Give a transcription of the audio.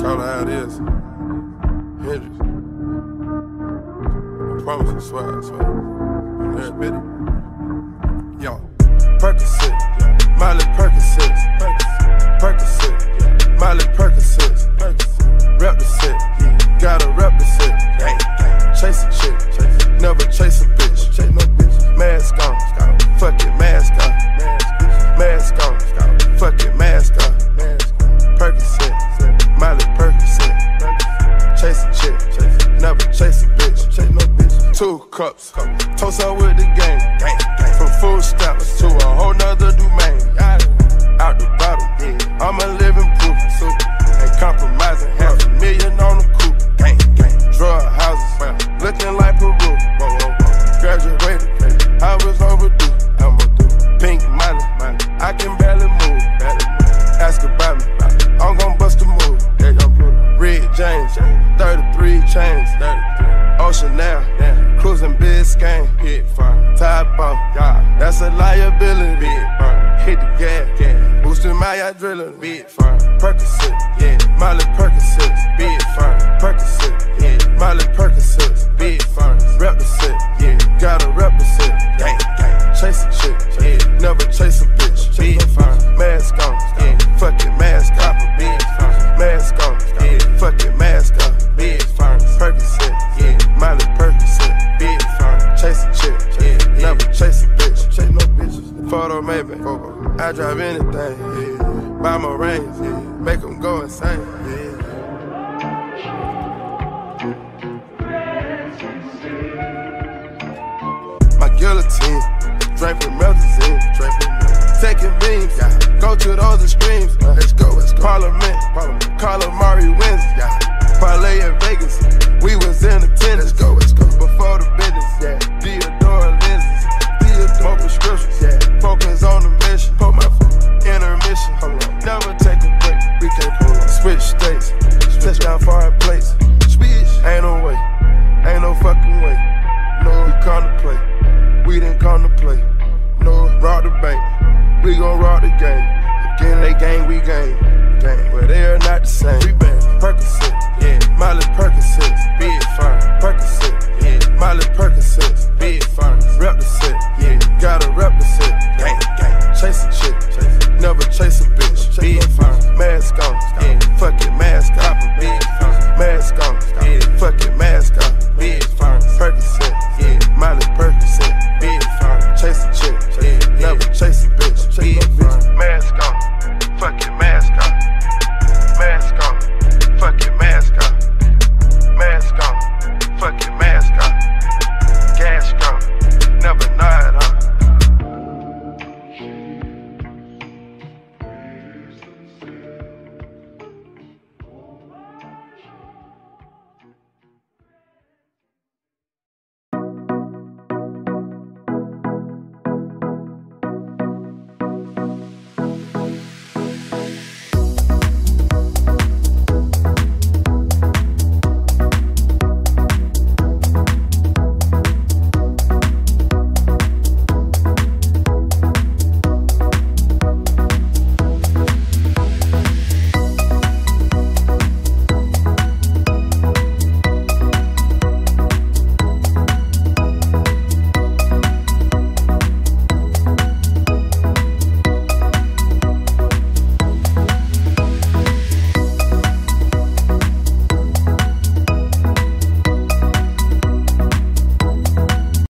Call it how it is. Hendrix. I promise you, swear, I swear. Larry Bitty. Yo, Percocet. Molly Percocet. two cups. Toast up with the game. From food stamps to a whole nother domain. Out the bottle, I'ma live. top off. That's a liability. Hit the gas, yeah. boosting my adrenaline. Percocet. I drive anything. Yeah. Buy my range, yeah. make them go insane. Yeah. My guillotine, draping melazine, draping, taking beams, go to those extremes. same. Percocet, yeah. Molly Percocet, be it fine. Percocet, yeah. Molly Percocet, be it fine. Rep the set, yeah. Gotta rep the set. Gang, gang. Chase a chick, chase. never chase a bitch. Be it fine. Mask on.